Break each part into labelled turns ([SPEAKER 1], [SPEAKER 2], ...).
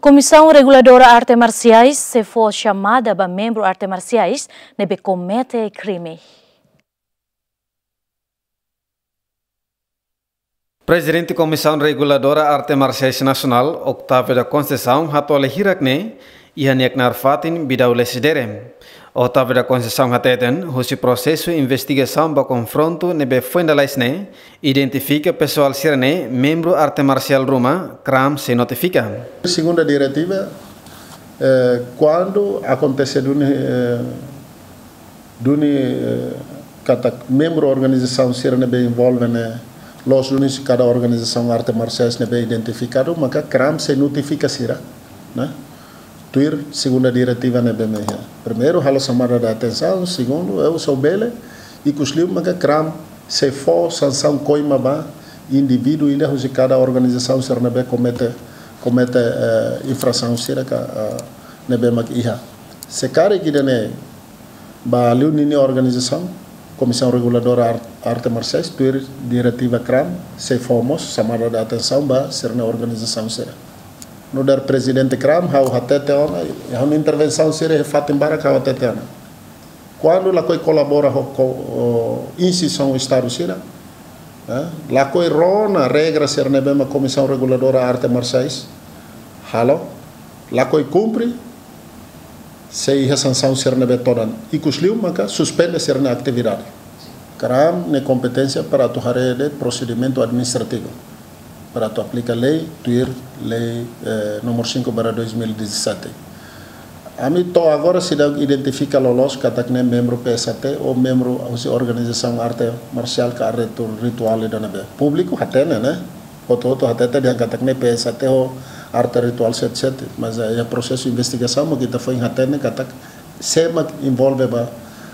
[SPEAKER 1] Comissão Reguladora Arte Marciais se for chamada para membro arte marciais nebe comete crime.
[SPEAKER 2] Presidente Comissão Reguladora Arte Marciais Nacional, Octavio da Conceição, hatole hirakne, ihanek narfatin bidau lesiderem. Otávio da Conceição Hateten, o processo de investigação para confronto nebe fundalaisne, identifica pessoal sirene, membro arte marcial Roma, CRAM se notifica.
[SPEAKER 3] Segundo a diretiva, eh, quando acontece um, eh, eh, membro da organização sirene bem envolve né, los lunes cada organização arte marciais nebe identificado, mas CRAM se notifica sira, né? Tuir segunda diretiva na BMH. Primeiro, halo samara da atenção, segundo, eu sou bele e cusliu maga kram se for sanção coima ba indivíduo e de cada organização ser nabe comete comete uh, infração sira ka uh, nabe mag iha. Se cara que dene ba liu nini organização Comissão Reguladora Arte Marciais, tuir diretiva CRAM, se fomos, samara da atenção, ba ser na organização será no dar presidente Kram hau hatete ona hau na intervenção sire fatim baraka hau hatete ona. Quando lá coi colabora com instituição estado sira lá coi rona regra ser nebe uma comissão reguladora arte marciais halo? Lá coi cumpre se ia sanção ser nebe toda e cusliu maka suspende ser na atividade Kram ne competência para atuar procedimento administrativo para tu aplicar lei, tuir lei eh, número 5 para 2017. A mim to agora se identifica lolos kata kene membro PSAT ou membro da organização arte marcial que arte ritual da nabe. Público até né? Foto foto até dia kata PSAT ou arte ritual set set, mas é processo de investigação mas kita foi até né kata se envolve ba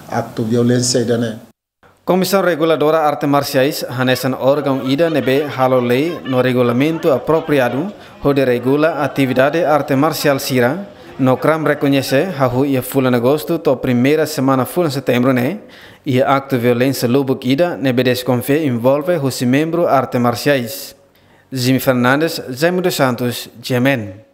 [SPEAKER 3] acto violência da né.
[SPEAKER 2] Comissão Reguladora Arte Marciais hanesan órgão ida nebe halo lei no regulamento apropriado onde regula atividade arte marcial sira no cram reconhece hahu ia fulan agosto to primeira semana fulan setembro ne ia acto violência lubuk ida nebe desconfia envolve husi membro arte marciais. Jimmy Fernandes, Jaime dos Santos, Jemen.